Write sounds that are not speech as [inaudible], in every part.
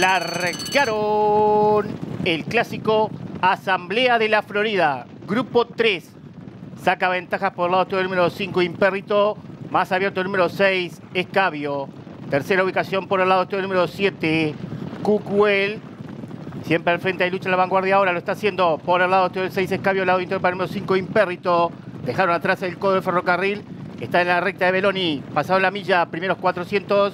Largaron el clásico Asamblea de la Florida, grupo 3. Saca ventajas por el lado del número 5, Imperrito. Más abierto el número 6, Escabio. Tercera ubicación por el lado del número 7, Cucuel. Siempre al frente hay lucha en la vanguardia ahora, lo está haciendo por el lado del 6, Escabio, el lado interior para el número 5, Imperrito. Dejaron atrás el codo del ferrocarril. Está en la recta de Beloni. Pasado la milla, primeros 400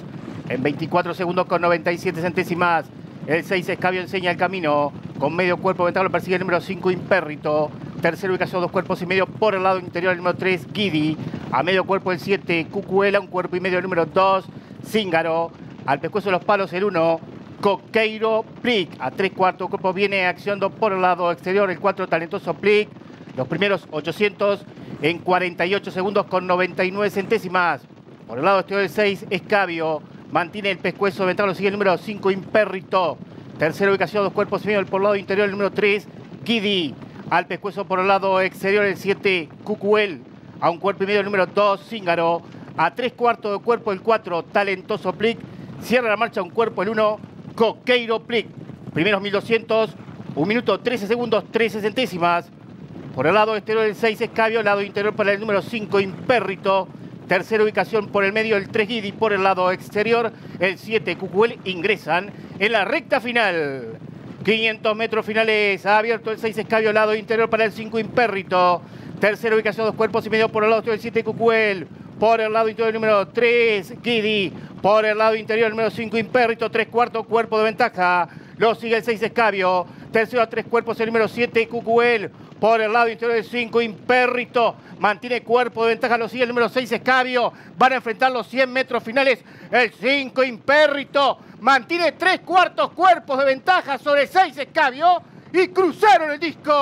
en 24 segundos con 97 centésimas. El 6 Escabio enseña el camino. Con medio cuerpo ventaja lo persigue el número 5 Impérrito. Tercero ubicación, dos cuerpos y medio por el lado interior el número 3 Guidi. A medio cuerpo el 7 Cucuela. Un cuerpo y medio el número 2 Zíngaro. Al pescuezo de los palos el 1 Coqueiro Plic. A tres cuartos cuerpo viene accionando por el lado exterior el 4 Talentoso Plic. Los primeros 800 en 48 segundos con 99 centésimas. Por el lado exterior el 6 Escabio. Mantiene el pescuezo ventral, lo sigue el número 5, Imperrito. Tercera ubicación, dos cuerpos y medio por el lado interior, el número 3, Guidi. Al pescuezo por el lado exterior, el 7, Cucuel. A un cuerpo y medio, el número 2, Zíngaro. A tres cuartos de cuerpo, el 4, Talentoso Plic. Cierra la marcha un cuerpo, el 1, Coqueiro Plic. Primeros 1200, 1 minuto 13 segundos, 13 centésimas. Por el lado exterior, el 6, Escabio. Lado interior para el número 5, Imperrito. Tercera ubicación por el medio, el 3 Guidi por el lado exterior, el 7 Cucuel ingresan en la recta final. 500 metros finales, ha abierto el 6 Escabio, lado interior para el 5 Impérrito. Tercera ubicación, dos cuerpos y medio por el lado exterior, el 7 Cucuel. Por el lado interior, el número 3 Guidi. Por el lado interior, el número 5 Impérrito, tres cuartos, cuerpo de ventaja. Lo sigue el 6 Escabio. Tercero a tres cuerpos, el número 7 Cucuel. Por el lado interior del 5, Impérrito. Mantiene cuerpo de ventaja, lo sigue el número 6, Escabio. Van a enfrentar los 100 metros finales. El 5, Impérrito. Mantiene tres cuartos cuerpos de ventaja sobre el 6, Escabio. Y cruzaron el disco.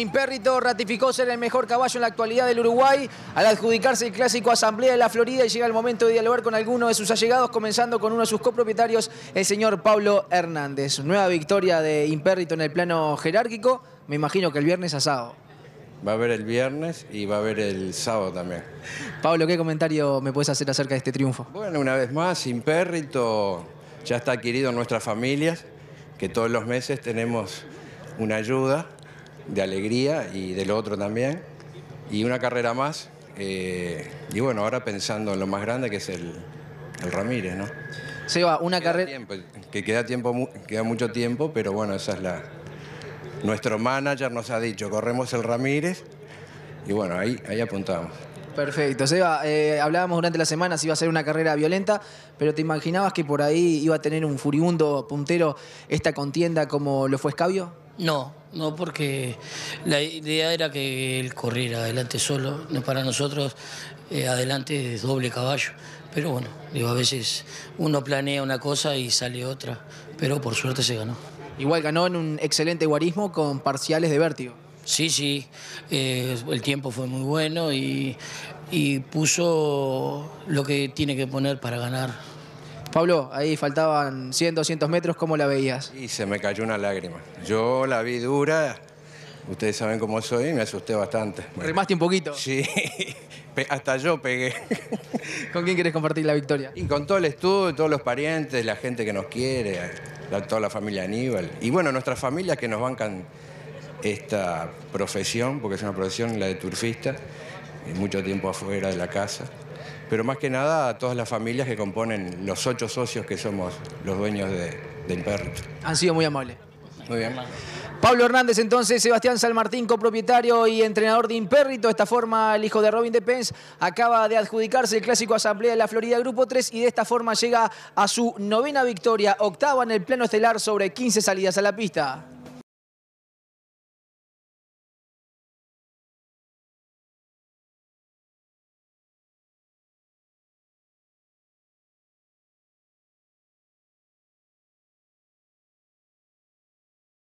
Impérrito ratificó ser el mejor caballo en la actualidad del Uruguay al adjudicarse el clásico Asamblea de la Florida y llega el momento de dialogar con alguno de sus allegados, comenzando con uno de sus copropietarios, el señor Pablo Hernández. Nueva victoria de Impérrito en el plano jerárquico, me imagino que el viernes asado. Va a haber el viernes y va a haber el sábado también. Pablo, ¿qué comentario me puedes hacer acerca de este triunfo? Bueno, una vez más, Impérrito ya está adquirido en nuestras familias, que todos los meses tenemos una ayuda de alegría y del otro también, y una carrera más. eh, y bueno, ahora pensando en lo más grande que es el, el Ramírez, ¿no? Seba, una carrera... que queda, tiempo, queda mucho tiempo, pero bueno, esa es la... Nuestro manager nos ha dicho, corremos el Ramírez, y bueno, ahí, ahí apuntamos. Perfecto. Seba, eh, hablábamos durante la semana si iba a ser una carrera violenta, pero ¿te imaginabas que por ahí iba a tener un furibundo puntero esta contienda como lo fue Escabio? No, no, porque la idea era que él corriera adelante solo. No para nosotros, eh, adelante es doble caballo. Pero bueno, digo, a veces uno planea una cosa y sale otra. Pero por suerte se ganó. Igual ganó en un excelente guarismo con parciales de vértigo. Sí, sí, eh, el tiempo fue muy bueno y, y puso lo que tiene que poner para ganar. Pablo, ahí faltaban 100, 200 metros, ¿cómo la veías? Y se me cayó una lágrima. Yo la vi dura, ustedes saben cómo soy, me asusté bastante. Remaste un poquito. sí, [laughs] hasta yo pegué. [laughs] ¿Con quién querés compartir la victoria? Y con todo el estudio, todos los parientes, la gente que nos quiere, la- toda la familia Aníbal. Y bueno, nuestras familias que nos bancan esta profesión, porque es una profesión la de turfista, mucho tiempo afuera de la casa. Pero más que nada a todas las familias que componen los ocho socios que somos los dueños de, de Impérrito. Han sido muy amables. Muy bien. Pablo Hernández, entonces, Sebastián Salmartín, copropietario y entrenador de Impérrito. De esta forma, el hijo de Robin de Pence acaba de adjudicarse el clásico Asamblea de la Florida Grupo 3 y de esta forma llega a su novena victoria, octava en el plano estelar sobre 15 salidas a la pista.